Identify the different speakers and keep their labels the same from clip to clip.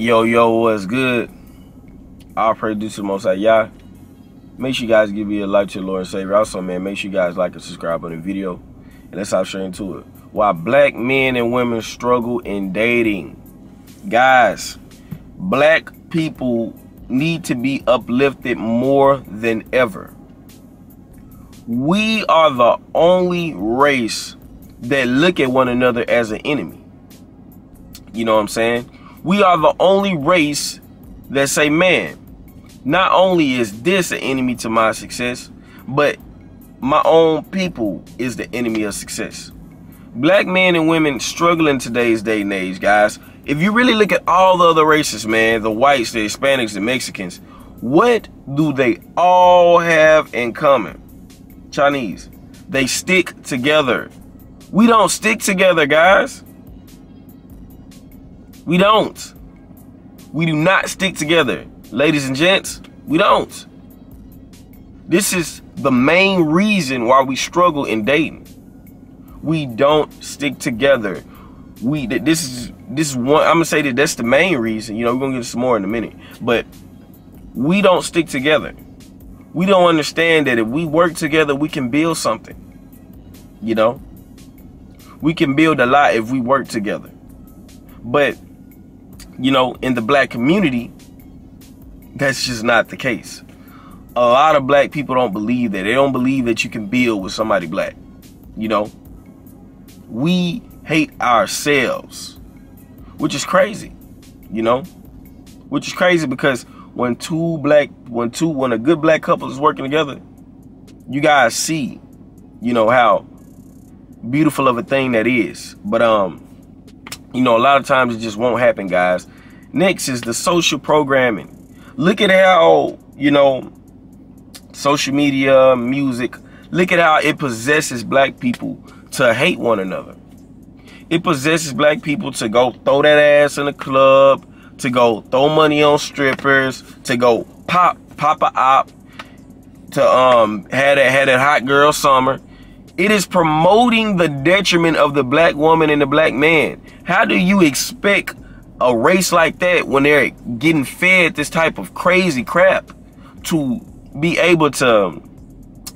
Speaker 1: Yo, yo, what's good? I'll pray to the most Yah. Make sure you guys give me a like to the Lord and Savior. Also, man, make sure you guys like and subscribe on the video. And let's hop straight into it. Why black men and women struggle in dating. Guys, black people need to be uplifted more than ever. We are the only race that look at one another as an enemy. You know what I'm saying? We are the only race that say, man, not only is this an enemy to my success, but my own people is the enemy of success. Black men and women struggle in today's day and age, guys. If you really look at all the other races, man, the whites, the Hispanics, the Mexicans, what do they all have in common? Chinese. They stick together. We don't stick together, guys. We don't. We do not stick together. Ladies and gents, we don't. This is the main reason why we struggle in dating. We don't stick together. We this is this is one I'm gonna say that that's the main reason. You know, we're gonna get some more in a minute. But we don't stick together. We don't understand that if we work together, we can build something. You know? We can build a lot if we work together. But you know, in the black community, that's just not the case. A lot of black people don't believe that. They don't believe that you can build with somebody black. You know, we hate ourselves, which is crazy. You know, which is crazy because when two black, when two, when a good black couple is working together, you guys see, you know, how beautiful of a thing that is. But um, you know, a lot of times it just won't happen, guys. Next is the social programming. Look at how, you know, social media, music, look at how it possesses black people to hate one another. It possesses black people to go throw that ass in a club, to go throw money on strippers, to go pop, pop a op, to um had a had a hot girl summer. It is promoting the detriment of the black woman and the black man. How do you expect a race like that when they're getting fed this type of crazy crap to be able to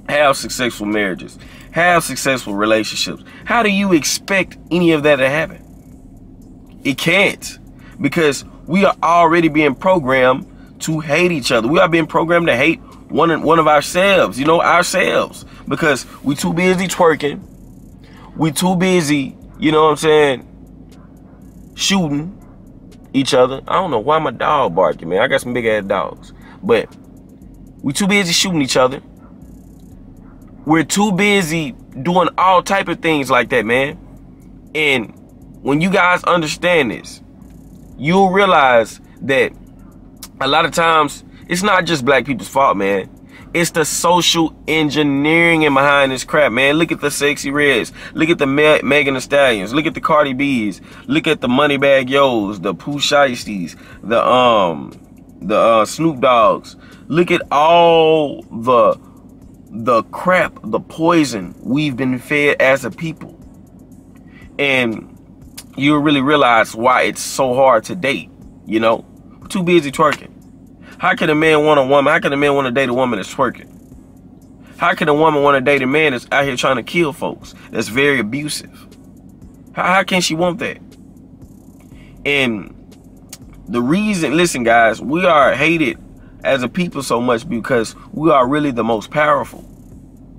Speaker 1: have successful marriages, have successful relationships? How do you expect any of that to happen? It can't because we are already being programmed to hate each other. We are being programmed to hate one one of ourselves, you know, ourselves because we too busy twerking. We too busy, you know what I'm saying, shooting each other. I don't know why my dog barking, man. I got some big ass dogs. But we too busy shooting each other. We're too busy doing all type of things like that, man. And when you guys understand this, you'll realize that a lot of times it's not just black people's fault, man. It's the social engineering in behind this crap, man. Look at the Sexyy Reds. Look at the Me Megan Thee Stallions. Look at the Cardi B's. Look at the Moneybagg Yo's, the Pooh Shiesties, the um, the uh, Snoop Doggs. Look at all the the crap, the poison we've been fed as a people, and you'll really realize why it's so hard to date. You know, too busy twerking. How can a man want a woman? How can a man want to date a woman that's twerking? How can a woman want to date a man that's out here trying to kill folks? That's very abusive. How, how can she want that? And the reason, listen, guys, we are hated as a people so much because we are really the most powerful.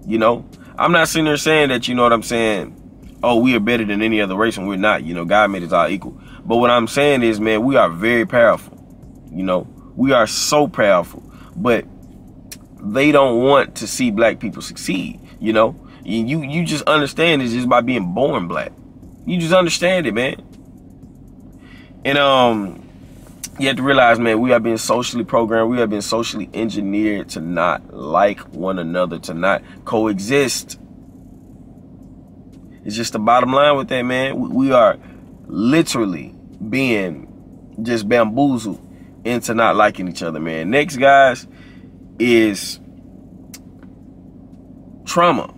Speaker 1: You know, I'm not sitting there saying that, you know what I'm saying? Oh, we are better than any other race, and we're not. You know, God made us all equal. But what I'm saying is, man, we are very powerful. You know, we are so powerful, but they don't want to see black people succeed. You know, you you just understand it just by being born black. You just understand it, man. And um, you have to realize, man, we have been socially programmed. We have been socially engineered to not like one another, to not coexist. It's just the bottom line with that, man. We are literally being just bamboozled into not liking each other, man. Next, guys, is trauma.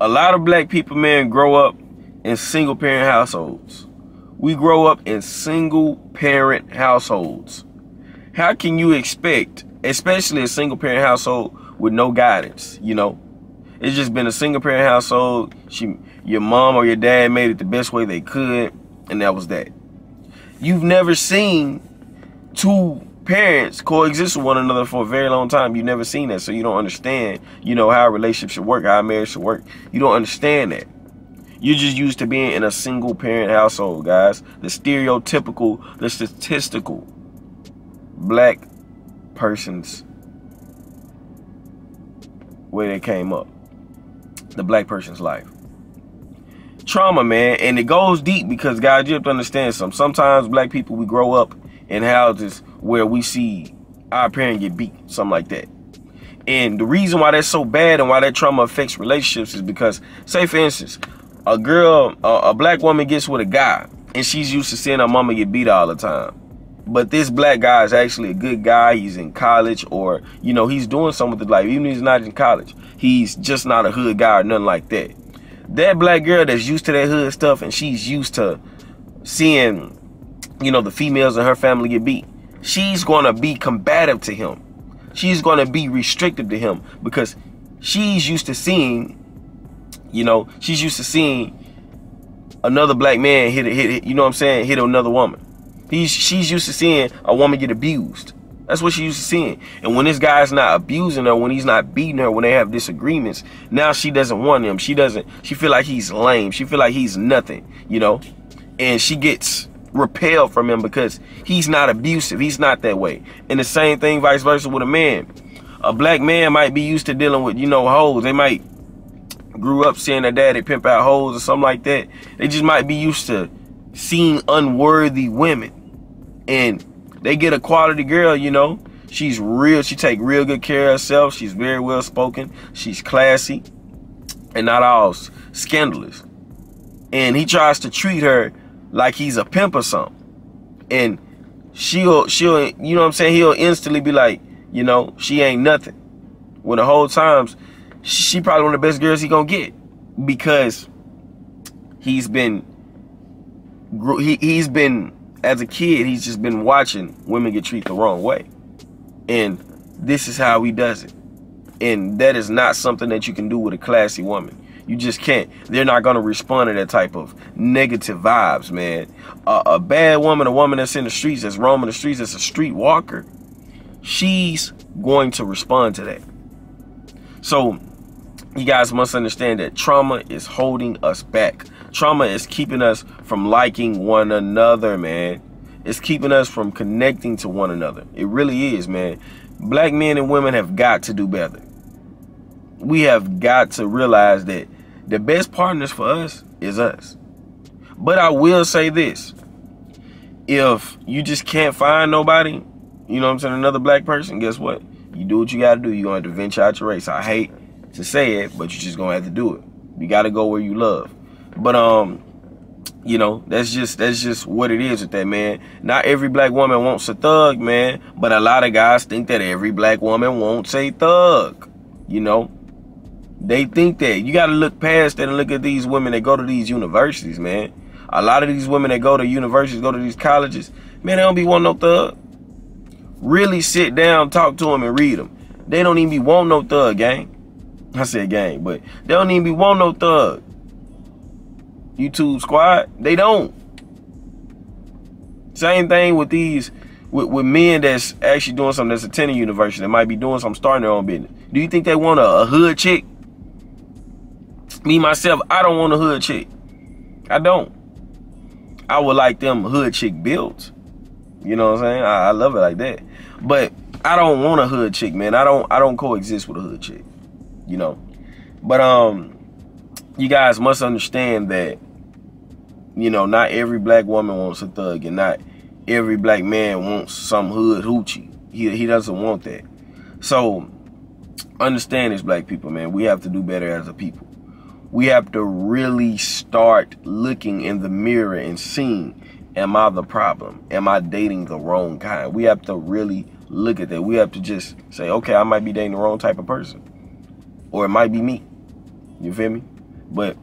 Speaker 1: A lot of black people, man, grow up in single parent households we grow up in single parent households. How can you expect, especially a single parent household with no guidance, you know? It's just been a single parent household. She your mom or your dad made it the best way they could, and that was that. You've never seen two parents coexist with one another for a very long time. You've never seen that, so you don't understand, you know, how a relationship should work, how a marriage should work. You don't understand that. You're just used to being in a single parent household, guys. The stereotypical, the statistical black person's where they came up. The black person's life. Trauma, man, and it goes deep because guys, you have to understand some. Sometimes black people we grow up in houses where we see our parent get beat, something like that. And the reason why that's so bad and why that trauma affects relationships is because, say for instance, a girl, a, a black woman gets with a guy, and she's used to seeing her mama get beat all the time. But this black guy is actually a good guy. He's in college, or you know, he's doing something with life. Even if he's not in college, he's just not a hood guy or nothing like that. That black girl that's used to that hood stuff, and she's used to seeing, you know, the females in her family get beat. She's gonna be combative to him. She's gonna be restrictive to him because she's used to seeing you know, she's used to seeing another black man hit, hit, hit you know what I'm saying, hit another woman. He's, she's used to seeing a woman get abused. That's what she used to seeing. And when this guy's not abusing her, when he's not beating her, when they have disagreements, now she doesn't want him. She doesn't, she feel like he's lame. She feel like he's nothing, you know? And she gets repelled from him because he's not abusive. He's not that way. And the same thing vice versa with a man. A black man might be used to dealing with, you know, hoes. They might grew up seeing their daddy pimp out hoes or something like that. They just might be used to seeing unworthy women. And they get a quality girl, you know. She's real, she take real good care of herself. She's very well spoken. She's classy and not all scandalous. And he tries to treat her like he's a pimp or something. And she'll she'll you know what I'm saying, he'll instantly be like, you know, she ain't nothing. When the whole times she probably one of the best girls he gonna get because he's been he he's been as a kid he's just been watching women get treated the wrong way and this is how he does it and that is not something that you can do with a classy woman you just can't they're not going to respond to that type of negative vibes man a bad woman a woman that's in the streets that's roaming the streets that's a street walker she's going to respond to that so you guys must understand that trauma is holding us back. Trauma is keeping us from liking one another, man. It's keeping us from connecting to one another. It really is, man. Black men and women have got to do better. We have got to realize that the best partners for us is us. But I will say this. If you just can't find nobody, you know what I'm saying, another black person, guess what? You do what you gotta do. You're gonna have to venture out your race. I hate to say it, but you're just gonna have to do it. You gotta go where you love. But um, you know, that's just that's just what it is with that man. Not every black woman wants a thug, man, but a lot of guys think that every black woman wants a thug. You know, they think that. You gotta look past that and look at these women that go to these universities, man. A lot of these women that go to universities, go to these colleges, man, they don't be wanting no thug. Really sit down, talk to them, and read them. They don't even be want no thug, gang. I said gang, but they don't even be want no thug. YouTube squad, they don't. Same thing with these, with, with men that's actually doing something that's attending university, that might be doing something, starting their own business. Do you think they want a, a hood chick? Me, myself, I don't want a hood chick. I don't. I would like them hood chick builds. You know what I'm saying? I, I love it like that. But I don't want a hood chick, man. I don't I don't coexist with a hood chick you know. But um, you guys must understand that, you know, not every black woman wants a thug, and not every black man wants some hood hoochie. He he doesn't want that. So understand this, black people, man. We have to do better as a people. We have to really start looking in the mirror and seeing, am I the problem? Am I dating the wrong kind? We have to really look at that. We have to just say, okay, I might be dating the wrong type of person or it might be me. You feel me? But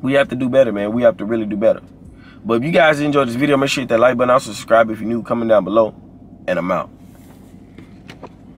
Speaker 1: we have to do better, man. We have to really do better. But if you guys enjoyed this video, make sure you hit that like button. Also subscribe if you're new. Coming down below. And I'm out.